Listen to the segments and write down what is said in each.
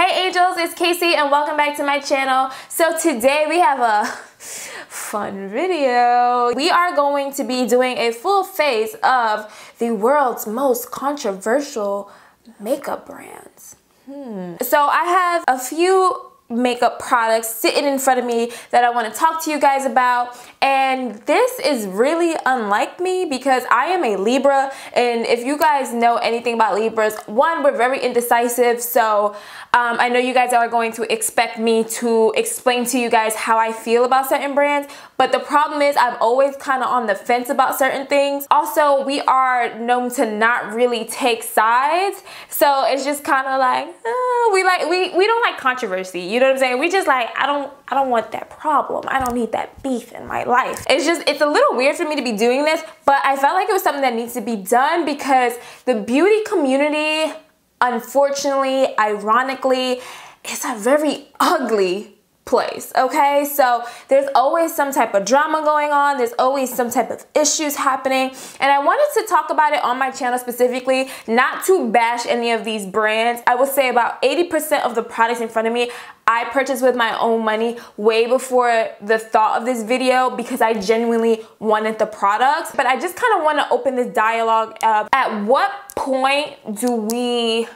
Hey angels, it's Casey and welcome back to my channel. So today we have a fun video. We are going to be doing a full face of the world's most controversial makeup brands. Hmm. So I have a few makeup products sitting in front of me that I want to talk to you guys about. And this is really unlike me because I am a Libra. And if you guys know anything about Libras one we're very indecisive. So um, I know you guys are going to expect me to explain to you guys how I feel about certain brands. But the problem is I'm always kind of on the fence about certain things. Also we are known to not really take sides. So it's just kind of like uh, we like we, we don't like controversy you know what I'm saying? We just like, I don't, I don't want that problem. I don't need that beef in my life. It's just, it's a little weird for me to be doing this, but I felt like it was something that needs to be done because the beauty community, unfortunately, ironically, is a very ugly place, okay? So there's always some type of drama going on. There's always some type of issues happening. And I wanted to talk about it on my channel specifically, not to bash any of these brands. I would say about 80% of the products in front of me I purchased with my own money way before the thought of this video because I genuinely wanted the products. But I just kind of want to open this dialogue up. At what point do we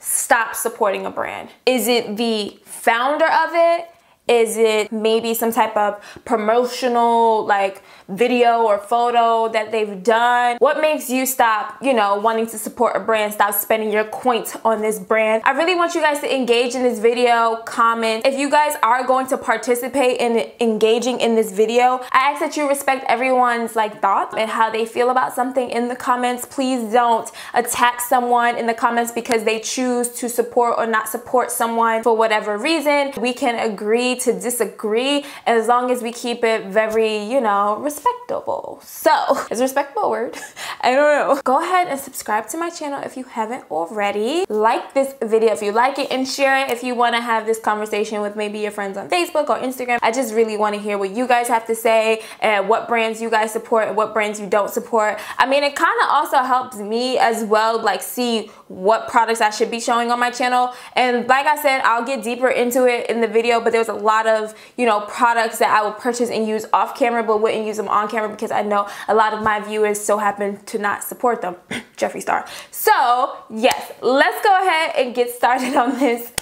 stop supporting a brand? Is it the founder of it? Is it maybe some type of promotional like video or photo that they've done? What makes you stop, you know, wanting to support a brand, stop spending your coins on this brand? I really want you guys to engage in this video, comment. If you guys are going to participate in engaging in this video, I ask that you respect everyone's like thoughts and how they feel about something in the comments. Please don't attack someone in the comments because they choose to support or not support someone for whatever reason. We can agree to disagree as long as we keep it very, you know, respectable. So, is respectable a word? I don't know. Go ahead and subscribe to my channel if you haven't already. Like this video if you like it and share it if you want to have this conversation with maybe your friends on Facebook or Instagram. I just really want to hear what you guys have to say and what brands you guys support and what brands you don't support. I mean, it kind of also helps me as well, like see what products I should be showing on my channel. And like I said, I'll get deeper into it in the video, but there's a lot of, you know, products that I would purchase and use off camera, but wouldn't use them on camera because I know a lot of my viewers so happen to not support them. Jeffree Star. So yes, let's go ahead and get started on this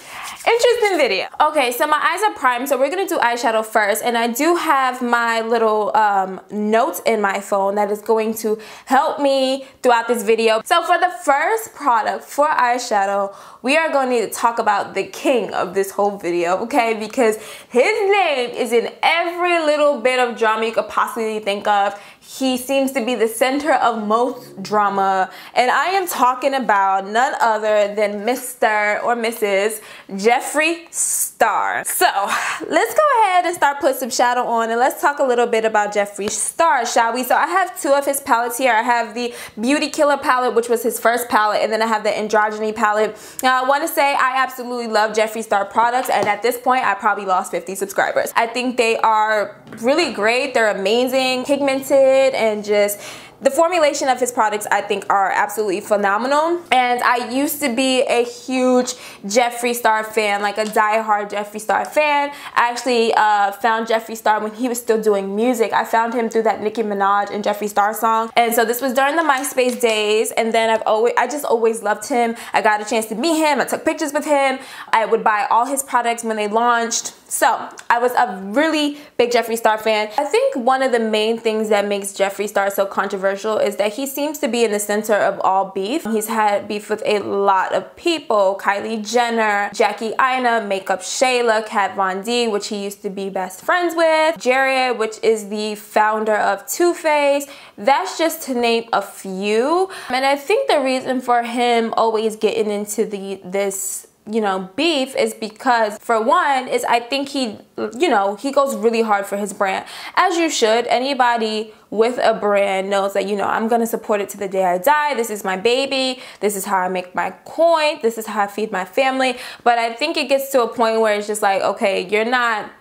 interesting video. Okay, so my eyes are primed, so we're gonna do eyeshadow first, and I do have my little um, notes in my phone that is going to help me throughout this video. So for the first product for eyeshadow, we are going to talk about the king of this whole video, okay? Because his name is in every little bit of drama you could possibly think of. He seems to be the center of most drama, and I am talking about none other than Mr. or Mrs. Jeffree Star. So let's go ahead and start putting some shadow on and let's talk a little bit about Jeffree Star, shall we? So I have two of his palettes here. I have the Beauty Killer palette, which was his first palette, and then I have the Androgyny palette. Now I want to say I absolutely love Jeffree Star products, and at this point I probably lost 50 subscribers. I think they are really great. They're amazing, pigmented, and just the formulation of his products I think are absolutely phenomenal. And I used to be a huge Jeffree Star fan like a die-hard Jeffree Star fan. I actually uh, found Jeffree Star when he was still doing music. I found him through that Nicki Minaj and Jeffree Star song. And so this was during the MySpace days and then I've always I just always loved him. I got a chance to meet him. I took pictures with him. I would buy all his products when they launched so I was a really big Jeffree Star fan I think one of the main things that makes Jeffree Star so controversial is that he seems to be in the center of all beef. He's had beef with a lot of people, Kylie Jenner, Jackie Aina, Makeup Shayla, Kat Von D, which he used to be best friends with, Jerrod, which is the founder of Too Faced. That's just to name a few. And I think the reason for him always getting into the this you know, beef is because for one is I think he, you know, he goes really hard for his brand as you should. Anybody with a brand knows that, you know, I'm going to support it to the day I die. This is my baby. This is how I make my coin. This is how I feed my family. But I think it gets to a point where it's just like, okay, you're not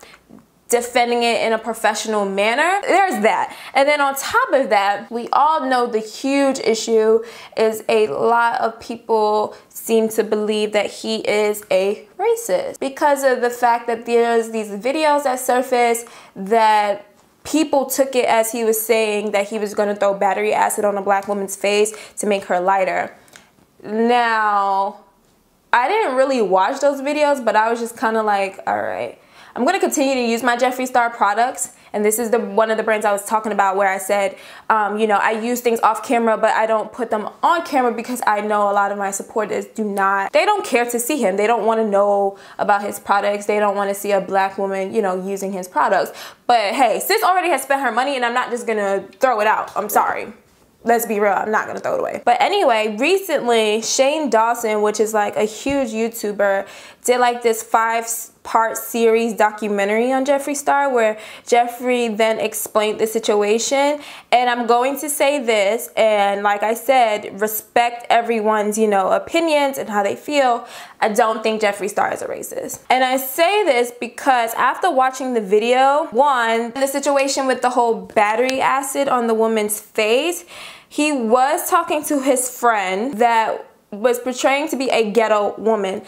defending it in a professional manner. There's that. And then on top of that, we all know the huge issue is a lot of people seem to believe that he is a racist because of the fact that there's these videos that surface that people took it as he was saying that he was going to throw battery acid on a black woman's face to make her lighter. Now, I didn't really watch those videos, but I was just kind of like, all right. I'm to continue to use my Jeffree Star products. And this is the one of the brands I was talking about where I said, um, you know, I use things off camera, but I don't put them on camera because I know a lot of my supporters do not, they don't care to see him. They don't want to know about his products. They don't want to see a black woman, you know, using his products. But hey, sis already has spent her money and I'm not just to throw it out. I'm sorry let's be real, I'm not gonna throw it away. But anyway, recently Shane Dawson, which is like a huge YouTuber, did like this five part series documentary on Jeffree Star where Jeffree then explained the situation. And I'm going to say this, and like I said, respect everyone's, you know, opinions and how they feel. I don't think Jeffree Star is a racist. And I say this because after watching the video, one, the situation with the whole battery acid on the woman's face, he was talking to his friend that was portraying to be a ghetto woman.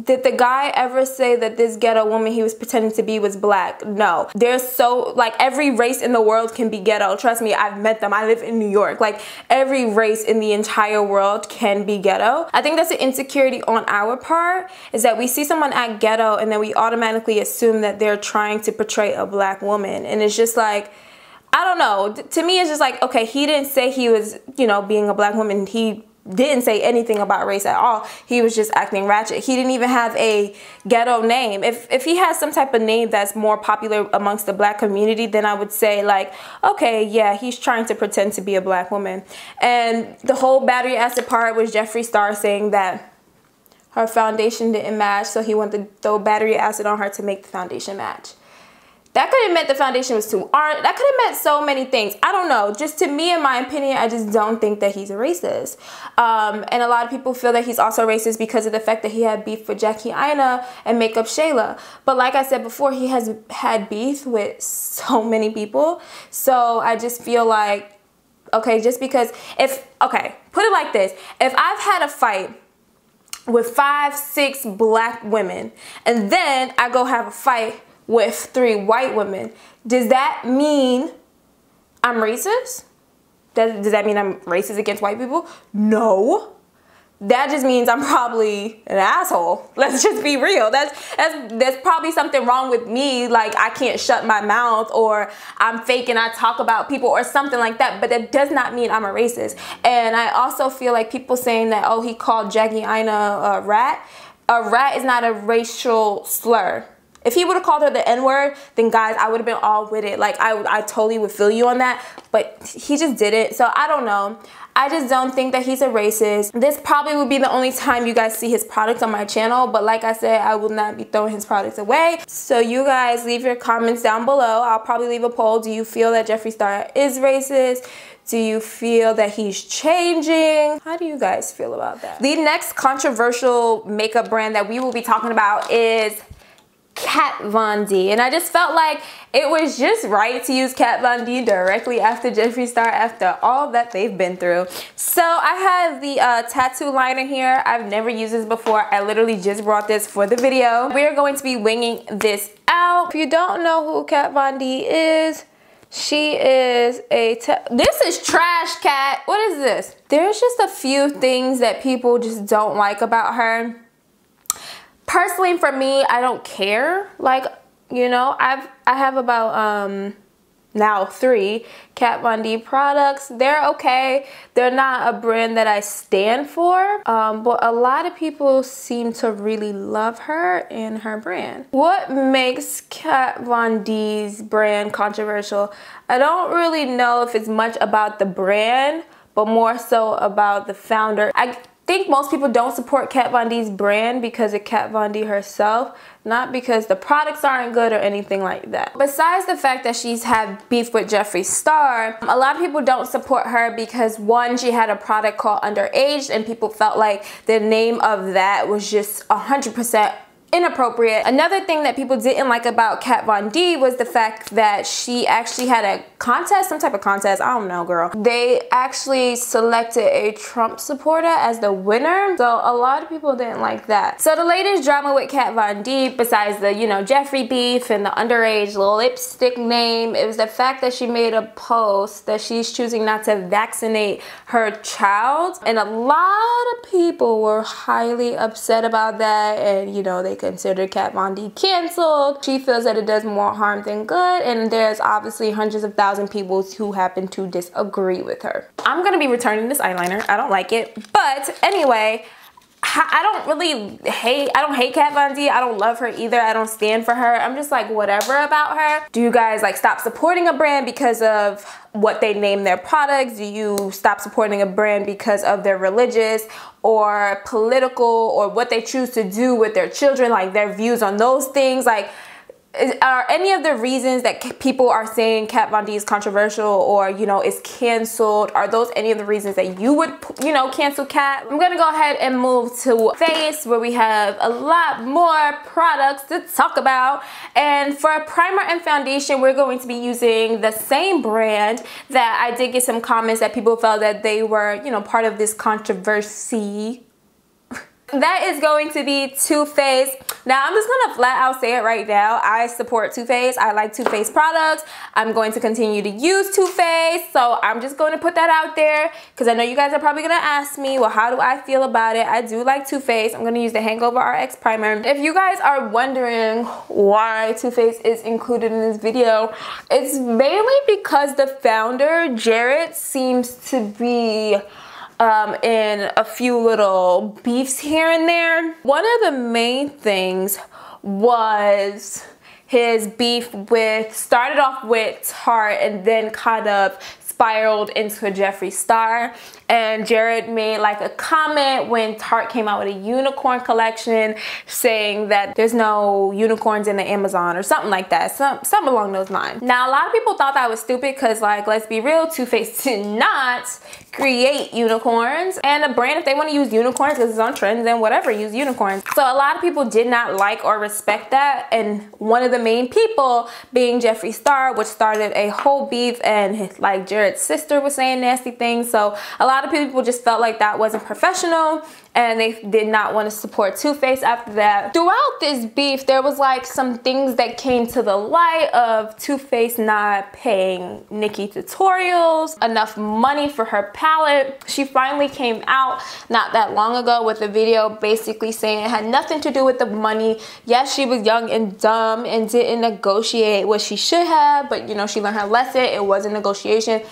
Did the guy ever say that this ghetto woman he was pretending to be was black? No. There's so, like, every race in the world can be ghetto. Trust me, I've met them. I live in New York. Like, every race in the entire world can be ghetto. I think that's an insecurity on our part, is that we see someone act ghetto and then we automatically assume that they're trying to portray a black woman. And it's just like, I don't know. To me, it's just like, okay, he didn't say he was, you know, being a black woman. He didn't say anything about race at all. He was just acting ratchet. He didn't even have a ghetto name. If if he has some type of name that's more popular amongst the black community, then I would say like, okay, yeah, he's trying to pretend to be a black woman. And the whole battery acid part was Jeffree Star saying that her foundation didn't match, so he wanted to throw battery acid on her to make the foundation match. That could have meant the foundation was too orange. That could have meant so many things. I don't know. Just to me, in my opinion, I just don't think that he's a racist. Um, and a lot of people feel that he's also racist because of the fact that he had beef with Jackie Aina and Makeup Shayla. But like I said before, he has had beef with so many people. So I just feel like, okay, just because if, okay, put it like this. If I've had a fight with five, six black women, and then I go have a fight with three white women. Does that mean I'm racist? Does, does that mean I'm racist against white people? No. That just means I'm probably an asshole. Let's just be real. That's that's there's probably something wrong with me, like I can't shut my mouth or I'm fake and I talk about people or something like that. But that does not mean I'm a racist. And I also feel like people saying that oh he called Jackie Aina a rat. A rat is not a racial slur. If he would have called her the N-word, then guys, I would have been all with it. Like, I, I totally would feel you on that. But he just did it. So, I don't know. I just don't think that he's a racist. This probably would be the only time you guys see his products on my channel. But like I said, I will not be throwing his products away. So you guys leave your comments down below. I'll probably leave a poll. Do you feel that Jeffree Star is racist? Do you feel that he's changing? How do you guys feel about that? The next controversial makeup brand that we will be talking about is Kat Von D. And I just felt like it was just right to use Kat Von D directly after Jeffree Star after all that they've been through. So I have the uh, tattoo liner here. I've never used this before. I literally just brought this for the video. We are going to be winging this out. If you don't know who Kat Von D is, she is a, this is trash cat. What is this? There's just a few things that people just don't like about her personally for me, I don't care. Like, you know, I've I have about um now three Kat Von D products. They're okay. They're not a brand that I stand for, um, but a lot of people seem to really love her and her brand. What makes Kat Von D's brand controversial? I don't really know if it's much about the brand, but more so about the founder. I think most people don't support Kat Von D's brand because of Kat Von D herself, not because the products aren't good or anything like that. Besides the fact that she's had beef with Jeffree Star, a lot of people don't support her because one, she had a product called Underage and people felt like the name of that was just 100% inappropriate. Another thing that people didn't like about Kat Von D was the fact that she actually had a contest, some type of contest, I don't know girl. They actually selected a Trump supporter as the winner. So a lot of people didn't like that. So the latest drama with Kat Von D, besides the, you know, Jeffree beef and the underage lipstick name, it was the fact that she made a post that she's choosing not to vaccinate her child. And a lot of people were highly upset about that and, you know, they consider Kat Von D canceled. She feels that it does more harm than good and there's obviously hundreds of thousands people who happen to disagree with her. I'm gonna be returning this eyeliner. I don't like it. But anyway, I don't really hate, I don't hate Kat Von D. I don't love her either. I don't stand for her. I'm just like whatever about her. Do you guys like stop supporting a brand because of what they name their products? Do you stop supporting a brand because of their religious or political or what they choose to do with their children, like their views on those things? Like are any of the reasons that people are saying Kat Von D is controversial or you know is canceled are those any of the reasons that you would you know cancel Kat? I'm gonna go ahead and move to face where we have a lot more products to talk about. And for primer and foundation we're going to be using the same brand that I did get some comments that people felt that they were you know part of this controversy that is going to be Too Faced. Now, I'm just gonna flat out say it right now. I support Too Faced. I like Too Faced products. I'm going to continue to use Too Faced. So I'm just going to put that out there because I know you guys are probably gonna ask me, well, how do I feel about it? I do like Too Faced. I'm gonna use the Hangover RX Primer. If you guys are wondering why Too Faced is included in this video, it's mainly because the founder, Jerrod, seems to be um, a few little beefs here and there. One of the main things was his beef with, started off with Tarte and then kind of spiraled into a Jeffree Star. And Jerrod made like a comment when Tarte came out with a unicorn collection saying that there's no unicorns in the Amazon or something like that. Some, something along those lines. Now, a lot of people thought that was stupid because like, let's be real, Too Faced did not create unicorns. And a brand, if they want to use unicorns because it's on trends and whatever, use unicorns. So a lot of people did not like or respect that. And one of the main people being Jeffree Star, which started a whole beef and like Jerrod's sister was saying nasty things. So a lot of people just felt like that wasn't professional and they did not want to support Too Faced after that. Throughout this beef, there was like some things that came to the light of Too Faced not paying Nikkie Tutorials enough money for her palette. She finally came out not that long ago with a video basically saying it had nothing to do with the money. Yes, she was young and dumb and didn't negotiate what she should have, but you know, she learned her lesson. It wasn't negotiation.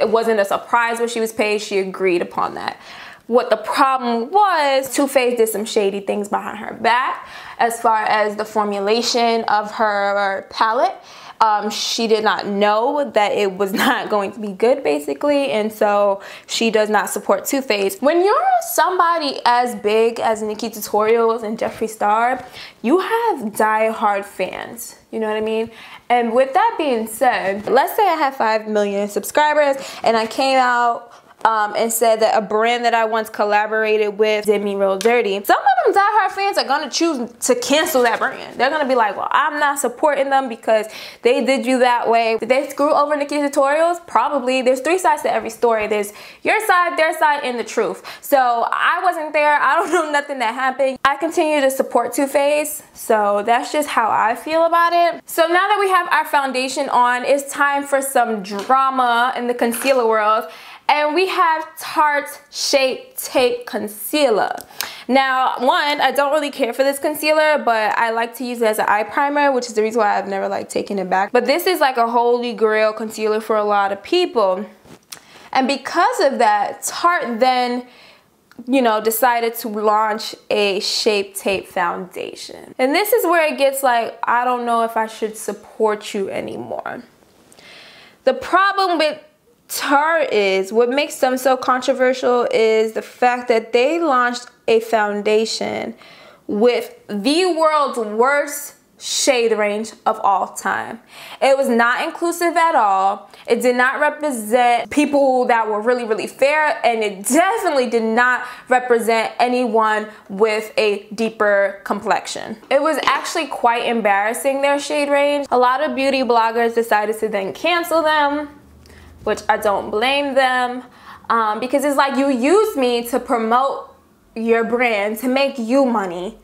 It wasn't a surprise what she was paid. She agreed upon that. What the problem was, Too Faced did some shady things behind her back as far as the formulation of her palette. Um, she did not know that it was not going to be good basically and so she does not support Too Faced. When you're somebody as big as Nikkie Tutorials and Jeffree Star, you have die-hard fans, you know what I mean? And with that being said, let's say I have 5 million subscribers and I came out um, and said that a brand that I once collaborated with did me real dirty. Some of them diehard fans are gonna choose to cancel that brand. They're gonna be like, well, I'm not supporting them because they did you that way. Did they screw over Nikkie Tutorials? Probably. There's three sides to every story. There's your side, their side, and the truth. So I wasn't there. I don't know nothing that happened. I continue to support Too Faced. So that's just how I feel about it. So now that we have our foundation on, it's time for some drama in the concealer world and we have Tarte Shape Tape Concealer. Now, one, I don't really care for this concealer, but I like to use it as an eye primer, which is the reason why I've never like taken it back. But this is like a holy grail concealer for a lot of people. And because of that, Tarte then you know, decided to launch a Shape Tape foundation. And this is where it gets like, I don't know if I should support you anymore. The problem with Tarte is, what makes them so controversial is the fact that they launched a foundation with the world's worst shade range of all time. It was not inclusive at all. It did not represent people that were really, really fair, and it definitely did not represent anyone with a deeper complexion. It was actually quite embarrassing, their shade range. A lot of beauty bloggers decided to then cancel them, which I don't blame them, um, because it's like you use me to promote your brand, to make you money,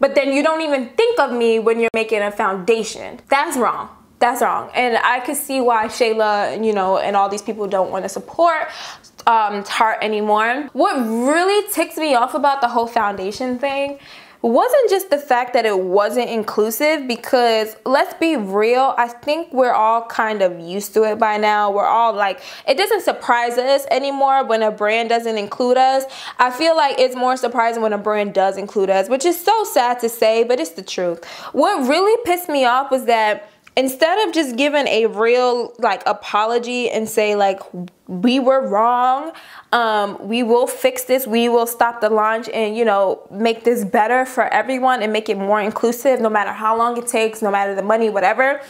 but then you don't even think of me when you're making a foundation. That's wrong. That's wrong. And I could see why Shayla, you know, and all these people don't want to support um, Tarte anymore. What really ticks me off about the whole foundation thing wasn't just the fact that it wasn't inclusive because let's be real i think we're all kind of used to it by now. We're all like it doesn't surprise us anymore when a brand doesn't include us. I feel like it's more surprising when a brand does include us which is so sad to say but it's the truth. What really pissed me off was that instead of just giving a real like apology and say like we were wrong. Um, we will fix this. We will stop the launch and you know make this better for everyone and make it more inclusive no matter how long it takes no matter the money whatever.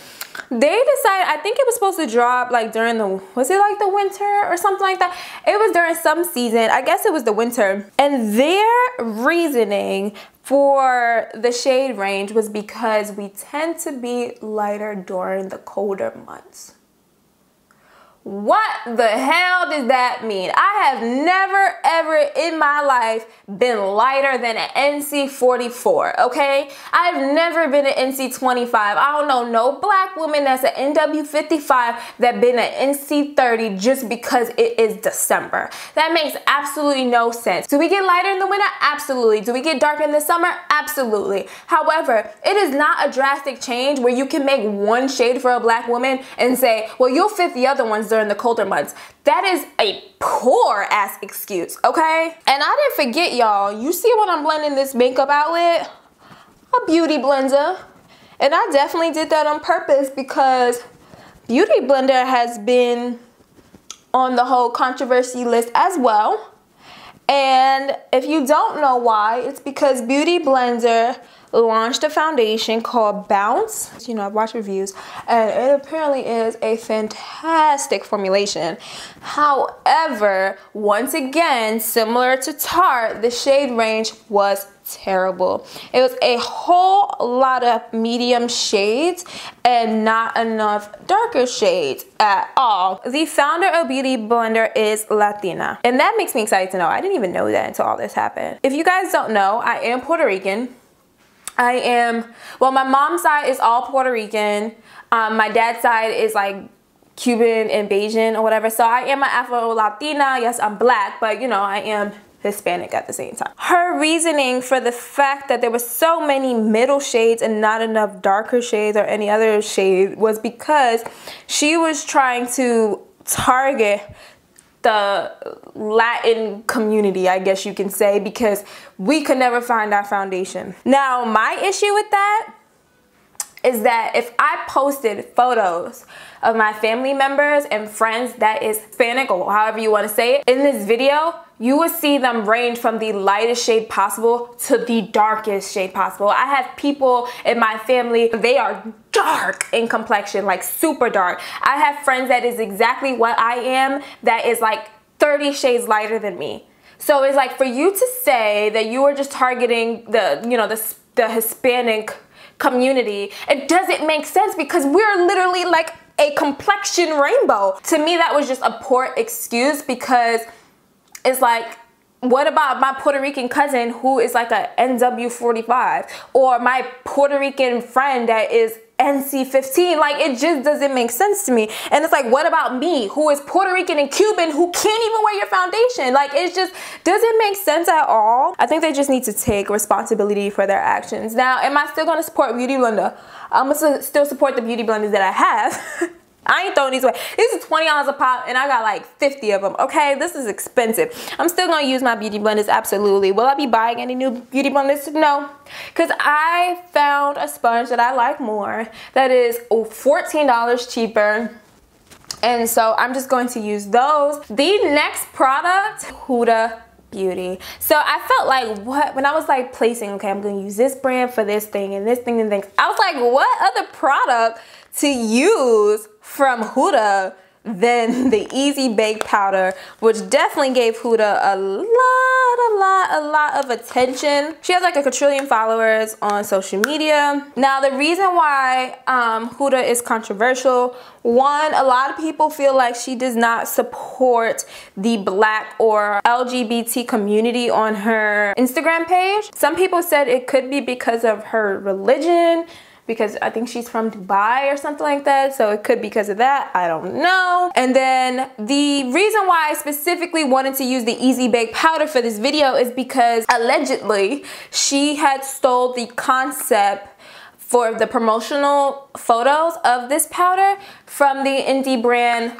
They decided i think it was supposed to drop like during the was it like the winter or something like that? It was during some season. I guess it was the winter. And their reasoning for the shade range was because we tend to be lighter during the colder months. What the hell does that mean? I have never ever in my life been lighter than an NC44, okay? I've never been an NC25. I don't know no black woman that's an NW55 that been an NC30 just because it is December. That makes absolutely no sense. Do we get lighter in the winter? Absolutely. Do we get darker in the summer? Absolutely. However, it is not a drastic change where you can make one shade for a black woman and say, well, you'll fit the other ones during the colder months. That is a poor ass excuse, okay? And I didn't forget, y'all. You see when I'm blending this makeup out with? A beauty blender. And I definitely did that on purpose because Beauty Blender has been on the whole controversy list as well. And if you don't know why, it's because Beauty Blender launched a foundation called Bounce. You know, I've watched reviews and it apparently is a fantastic formulation. However, once again, similar to Tarte, the shade range was terrible. It was a whole lot of medium shades and not enough darker shades at all. The founder of Beauty Blender is Latina. And that makes me excited to know. I didn't even know that until all this happened. If you guys don't know, I am Puerto Rican. I am, well, my mom's side is all Puerto Rican. Um, my dad's side is like Cuban and Bajan or whatever. So I am an Afro-Latina. Yes, I'm black, but you know, I am Hispanic at the same time. Her reasoning for the fact that there were so many middle shades and not enough darker shades or any other shade was because she was trying to target the Latin community, I guess you can say, because we could never find our foundation. Now, my issue with that is that if I posted photos of my family members and friends that is Hispanic or however you want to say it in this video, you will see them range from the lightest shade possible to the darkest shade possible. I have people in my family, they are dark in complexion, like super dark. I have friends that is exactly what I am, that is like 30 shades lighter than me. So it's like for you to say that you are just targeting the, you know, the, the Hispanic community, it doesn't make sense because we're literally like a complexion rainbow. To me, that was just a poor excuse because it's like, what about my Puerto Rican cousin who is like a NW45 or my Puerto Rican friend that is NC15 like it just doesn't make sense to me. And it's like what about me who is Puerto Rican and Cuban who can't even wear your foundation? Like it just doesn't make sense at all. I think they just need to take responsibility for their actions. Now am I still gonna support Beauty Blender? I'm gonna still support the beauty blenders that I have I ain't throwing these away. These are $20 a pop and I got like 50 of them, okay? This is expensive. I'm still gonna use my beauty blenders, absolutely. Will I be buying any new beauty blenders? No. Because I found a sponge that I like more that is $14 cheaper. And so I'm just going to use those. The next product, Huda beauty. So I felt like what when I was like placing, okay, I'm gonna use this brand for this thing and this thing and things. I was like, what other product to use from Huda than the Easy Bake Powder, which definitely gave Huda a lot, a lot, a lot of attention. She has like a quadrillion followers on social media. Now, the reason why um, Huda is controversial, one, a lot of people feel like she does not support the black or LGBT community on her Instagram page. Some people said it could be because of her religion, because I think she's from Dubai or something like that. So it could be because of that. I don't know. And then the reason why I specifically wanted to use the Easy Bake powder for this video is because allegedly she had stole the concept for the promotional photos of this powder from the indie brand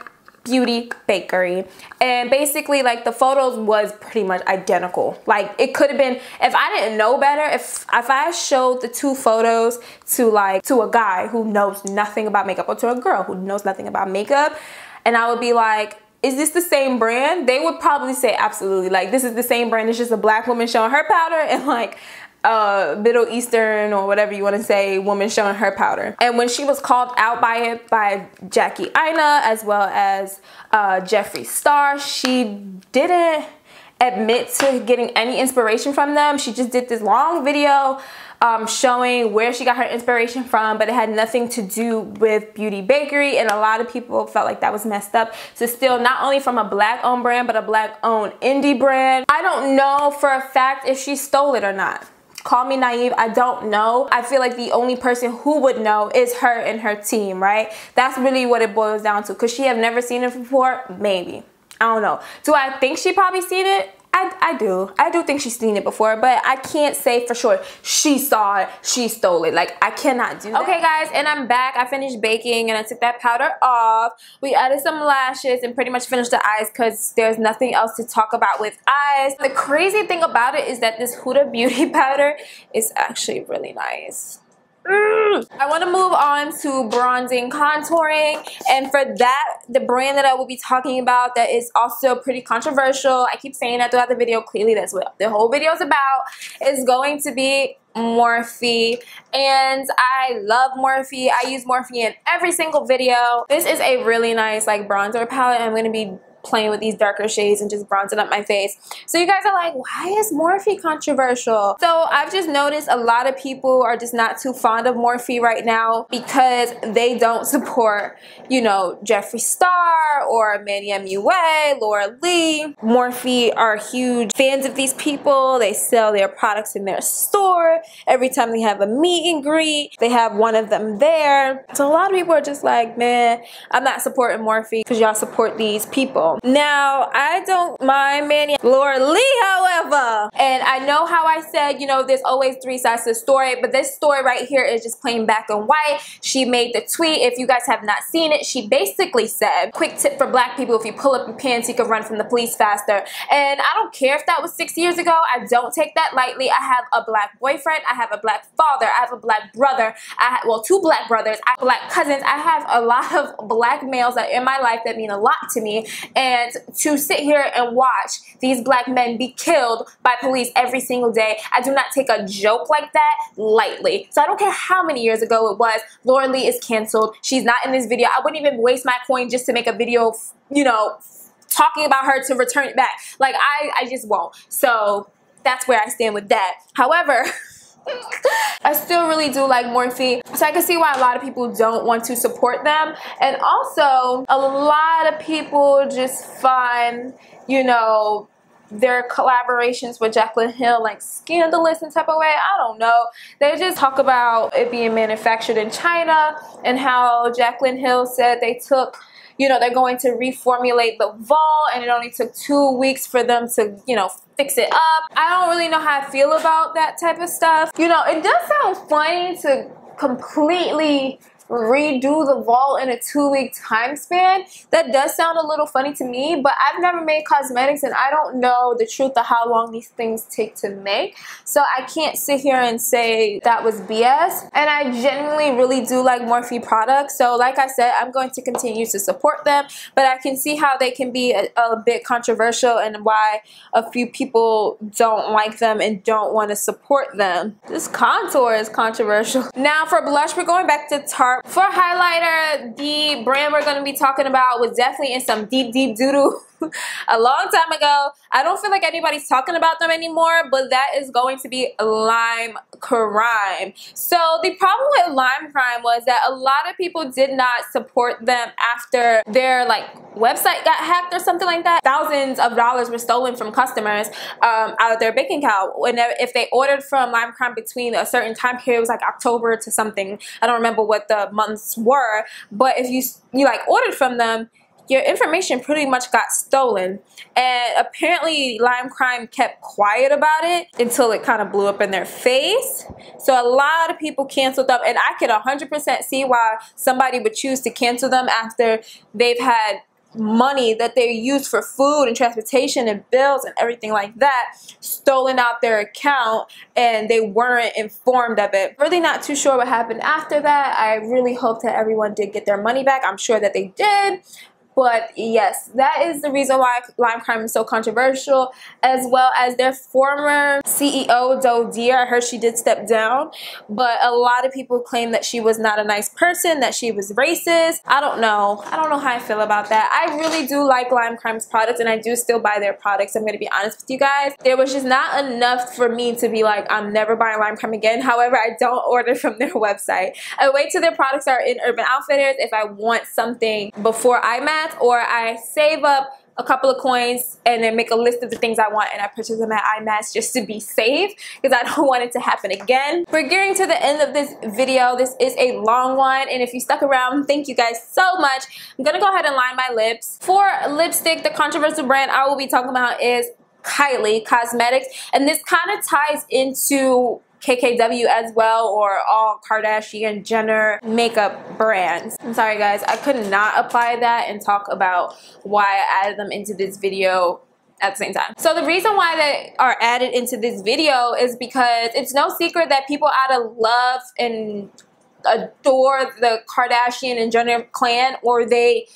beauty bakery and basically like the photos was pretty much identical like it could have been if i didn't know better if if i showed the two photos to like to a guy who knows nothing about makeup or to a girl who knows nothing about makeup and i would be like is this the same brand? They would probably say absolutely. Like this is the same brand. It's just a black woman showing her powder and like uh, Middle Eastern or whatever you want to say woman showing her powder. And when she was called out by it by Jackie Aina as well as uh, Jeffree Star, she didn't admit to getting any inspiration from them. She just did this long video um, showing where she got her inspiration from, but it had nothing to do with Beauty Bakery. And a lot of people felt like that was messed up So still, not only from a black owned brand, but a black owned indie brand. I don't know for a fact if she stole it or not. Call me naive, I don't know. I feel like the only person who would know is her and her team, right? That's really what it boils down to. Could she have never seen it before? Maybe. I don't know. Do I think she probably seen it? I, I do. I do think she's seen it before, but I can't say for sure she saw it, she stole it. Like, I cannot do that. Okay, guys, and I'm back. I finished baking, and I took that powder off. We added some lashes and pretty much finished the eyes because there's nothing else to talk about with eyes. The crazy thing about it is that this Huda Beauty powder is actually really nice. I want to move on to bronzing contouring. And for that the brand that I will be talking about that is also pretty controversial I keep saying that throughout the video clearly that's what the whole video is about is going to be Morphe. And I love Morphe. I use Morphe in every single video. This is a really nice like bronzer palette. I'm going to be playing with these darker shades and just bronzing up my face. So you guys are like, why is Morphe controversial? So I've just noticed a lot of people are just not too fond of Morphe right now because they don't support, you know, Jeffree Star or Manny MUA, Laura Lee. Morphe are huge fans of these people. They sell their products in their store. Every time they have a meet and greet, they have one of them there. So a lot of people are just like, man, I'm not supporting Morphe because y'all support these people. Now, I don't mind Manny Laura Lee, however. And I know how I said, you know, there's always three sides to the story, but this story right here is just plain black and white. She made the tweet. If you guys have not seen it, she basically said, quick tip for black people, if you pull up your pants, you can run from the police faster. And I don't care if that was six years ago. I don't take that lightly. I have a black boyfriend. I have a black father. I have a black brother. I have, well, two black brothers. I have black cousins. I have a lot of black males that in my life that mean a lot to me. And and to sit here and watch these black men be killed by police every single day, I do not take a joke like that lightly. So I don't care how many years ago it was, Laura Lee is canceled. She's not in this video. I wouldn't even waste my coin just to make a video, you know, talking about her to return it back. Like, I, I just won't. So that's where I stand with that. However, I still really do like Morphe. So I can see why a lot of people don't want to support them. And also, a lot of people just find, you know, their collaborations with Jaclyn Hill like scandalous in type of way. I don't know. They just talk about it being manufactured in China and how Jaclyn Hill said they took you know, they're going to reformulate the vault and it only took two weeks for them to, you know, fix it up. I don't really know how I feel about that type of stuff. You know, it does sound funny to completely redo the vault in a two week time span. That does sound a little funny to me, but I've never made cosmetics and I don't know the truth of how long these things take to make. So I can't sit here and say that was BS. And I genuinely really do like Morphe products. So like I said, I'm going to continue to support them, but I can see how they can be a, a bit controversial and why a few people don't like them and don't want to support them. This contour is controversial. Now for blush, we're going back to Tarte. For highlighter, the brand we're going to be talking about was definitely in some deep, deep doo-doo a long time ago. I don't feel like anybody's talking about them anymore, but that is going to be Lime Crime. So the problem with Lime Crime was that a lot of people did not support them after their like website got hacked or something like that. Thousands of dollars were stolen from customers um, out of their bank account. Whenever if they ordered from Lime Crime between a certain time period, it was like October to something. I don't remember what the months were, but if you you like ordered from them your information pretty much got stolen. And apparently Lime Crime kept quiet about it until it kind of blew up in their face. So a lot of people canceled them and I could 100% see why somebody would choose to cancel them after they've had money that they used for food and transportation and bills and everything like that stolen out their account and they weren't informed of it. Really not too sure what happened after that. I really hope that everyone did get their money back. I'm sure that they did. But yes, that is the reason why Lime Crime is so controversial, as well as their former CEO, Doe Deer. I heard she did step down, but a lot of people claim that she was not a nice person, that she was racist. I don't know. I don't know how I feel about that. I really do like Lime Crime's products, and I do still buy their products. I'm going to be honest with you guys. There was just not enough for me to be like, I'm never buying Lime Crime again. However, I don't order from their website. I wait till their products are in Urban Outfitters if I want something before I IMAX or I save up a couple of coins and then make a list of the things I want and I purchase them at IMAX just to be safe because I don't want it to happen again. We're gearing to the end of this video. This is a long one and if you stuck around, thank you guys so much. I'm to go ahead and line my lips. For lipstick, the controversial brand I will be talking about is Kylie Cosmetics and this kind of ties into KKW as well or all Kardashian Jenner makeup brands. I'm sorry guys, I could not apply that and talk about why I added them into this video at the same time. So the reason why they are added into this video is because it's no secret that people out of love and adore the Kardashian and Jenner clan or they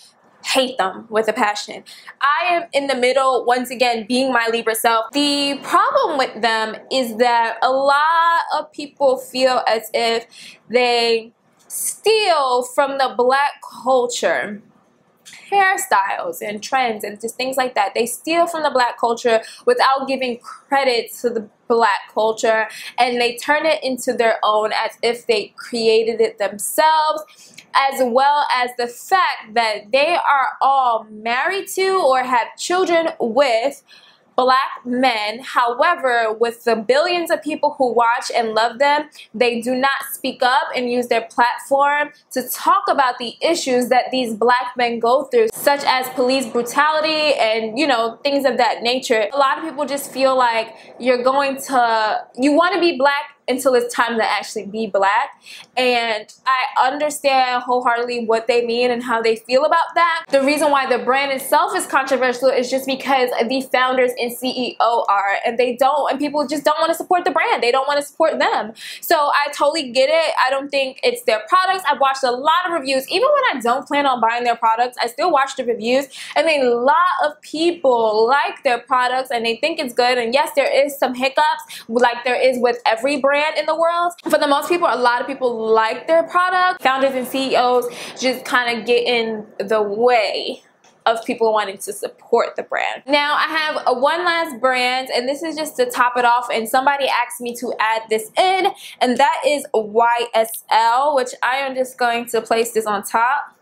hate them with a passion. I am in the middle, once again, being my Libra self. The problem with them is that a lot of people feel as if they steal from the black culture hairstyles and trends and just things like that. They steal from the black culture without giving credit to the black culture and they turn it into their own as if they created it themselves as well as the fact that they are all married to or have children with black men. However, with the billions of people who watch and love them, they do not speak up and use their platform to talk about the issues that these black men go through, such as police brutality and, you know, things of that nature. A lot of people just feel like you're going to, you want to be black until it's time to actually be black. And I understand wholeheartedly what they mean and how they feel about that. The reason why the brand itself is controversial is just because the founders and CEO are, and they don't, and people just don't want to support the brand. They don't want to support them. So I totally get it. I don't think it's their products. I've watched a lot of reviews. Even when I don't plan on buying their products, I still watch the reviews. And a lot of people like their products and they think it's good. And yes, there is some hiccups like there is with every brand brand in the world. For the most people, a lot of people like their product. Founders and CEOs just kind of get in the way of people wanting to support the brand. Now I have one last brand and this is just to top it off and somebody asked me to add this in and that is YSL which I am just going to place this on top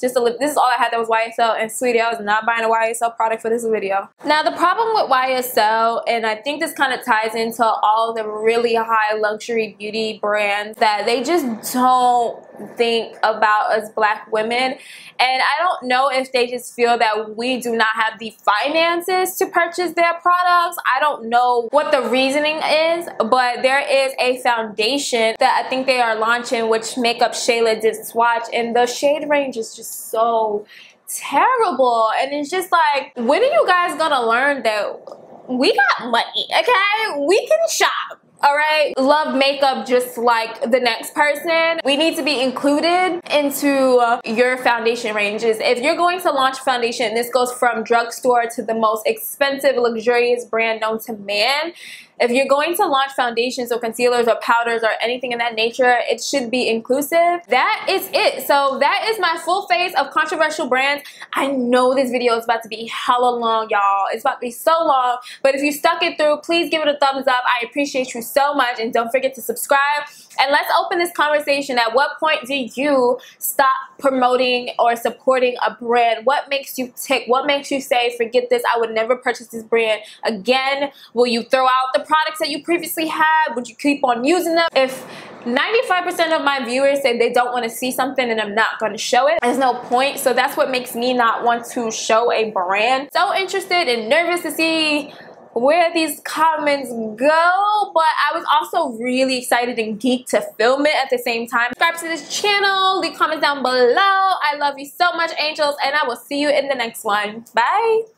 Just a lip. This is all I had that was YSL. And sweetie, I was not buying a YSL product for this video. Now, the problem with YSL, and I think this kind of ties into all the really high luxury beauty brands, that they just don't think about us black women. And I don't know if they just feel that we do not have the finances to purchase their products. I don't know what the reasoning is, but there is a foundation that I think they are launching, which Makeup Shayla did swatch, and the shade range is just so terrible. And it's just like, when are you guys gonna learn that we got money, okay? We can shop all right love makeup just like the next person we need to be included into your foundation ranges if you're going to launch foundation this goes from drugstore to the most expensive luxurious brand known to man if you're going to launch foundations or concealers or powders or anything in that nature, it should be inclusive. That is it. So that is my full face of controversial brands. I know this video is about to be hella long, y'all. It's about to be so long. But if you stuck it through, please give it a thumbs up. I appreciate you so much. And don't forget to subscribe. And let's open this conversation. At what point do you stop promoting or supporting a brand? What makes you tick? What makes you say, forget this, I would never purchase this brand again? Will you throw out the products that you previously had? Would you keep on using them? If 95% of my viewers say they don't want to see something and I'm not going to show it. There's no point. So that's what makes me not want to show a brand. So interested and nervous to see where these comments go but I was also really excited and geeked to film it at the same time. Subscribe to this channel, leave comments down below. I love you so much angels and I will see you in the next one. Bye!